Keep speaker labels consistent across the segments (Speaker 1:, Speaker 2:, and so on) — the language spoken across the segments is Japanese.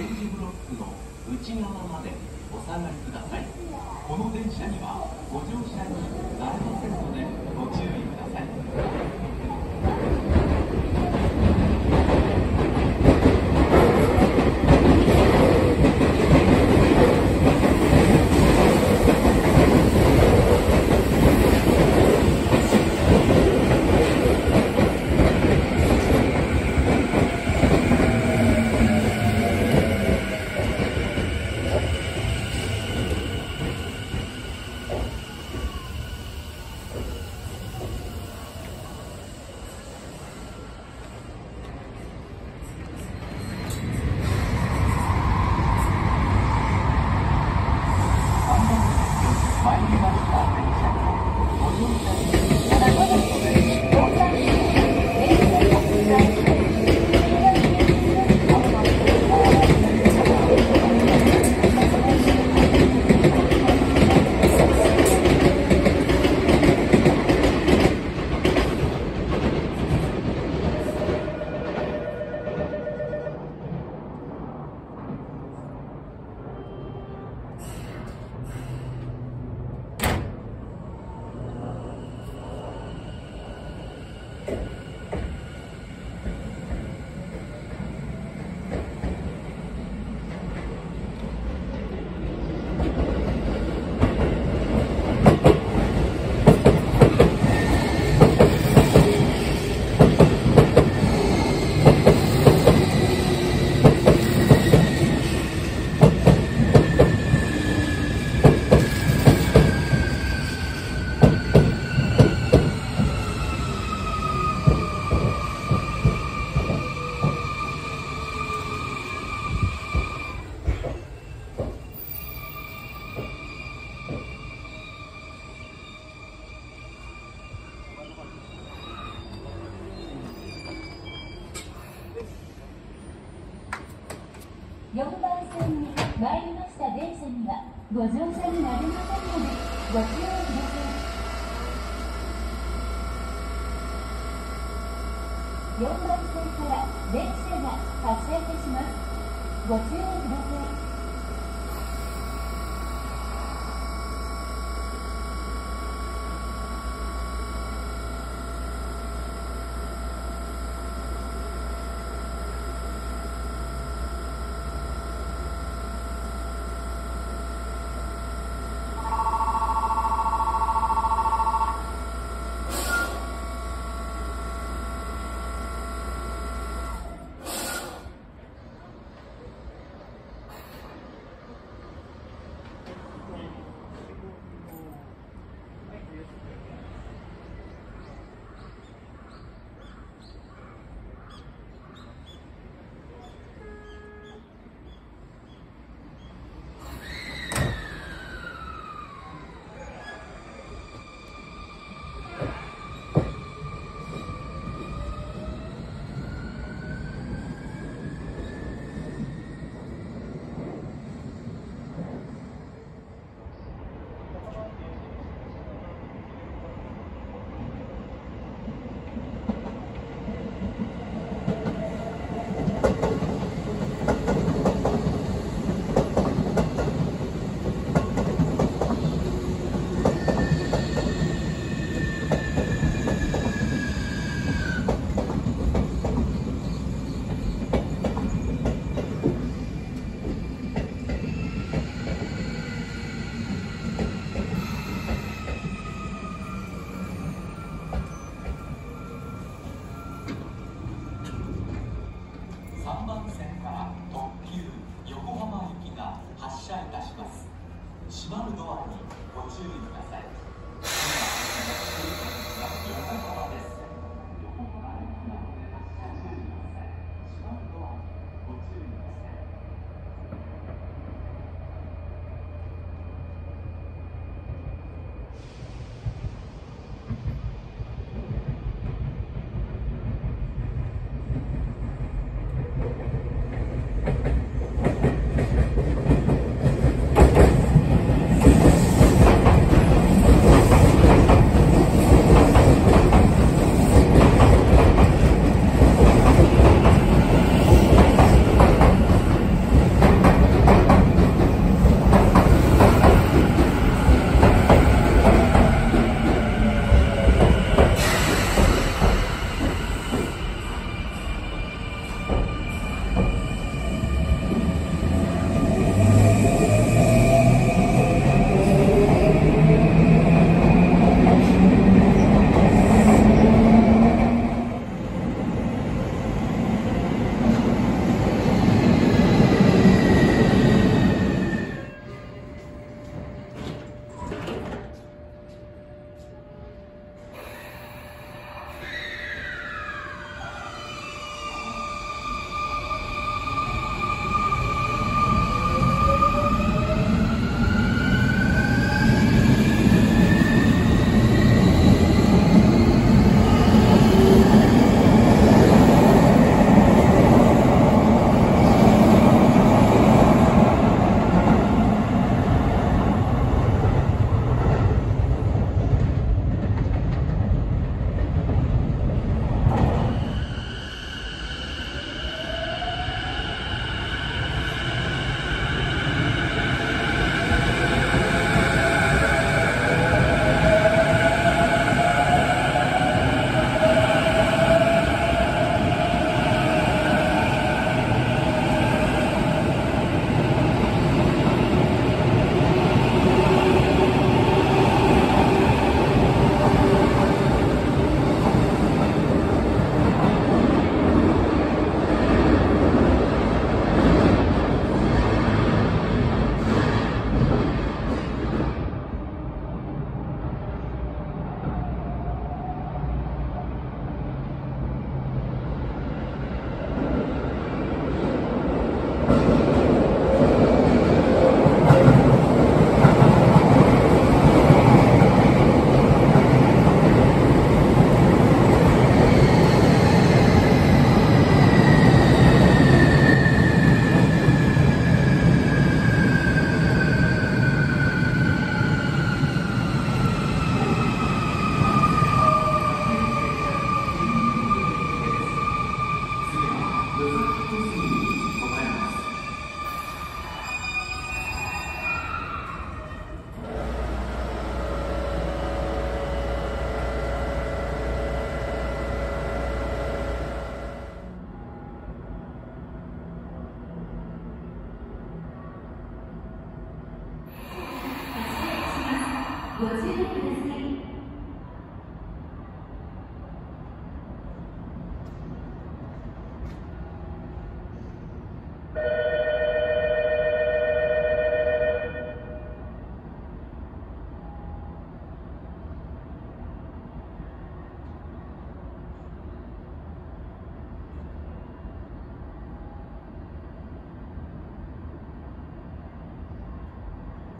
Speaker 1: 点字ブロックの内側までお下がりください。この電車にはご乗車に
Speaker 2: 4番線に参りました電車にはご乗車になりませんのでご注意ください。4番線から電車が発車いたします。ご注意ください。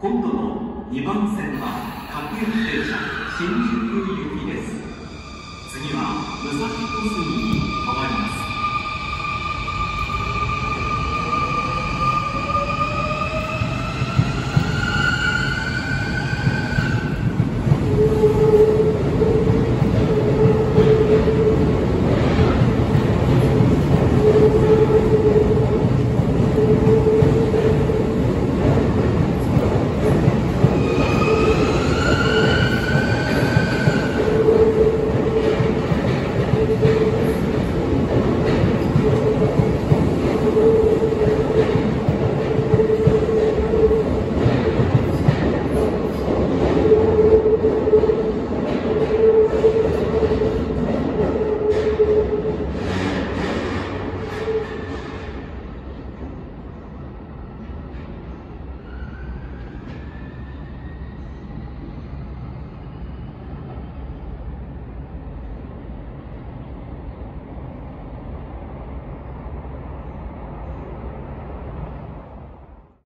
Speaker 2: 今
Speaker 1: 度の2番線は各駅停車新宿行きです。次は武蔵小杉に停まります。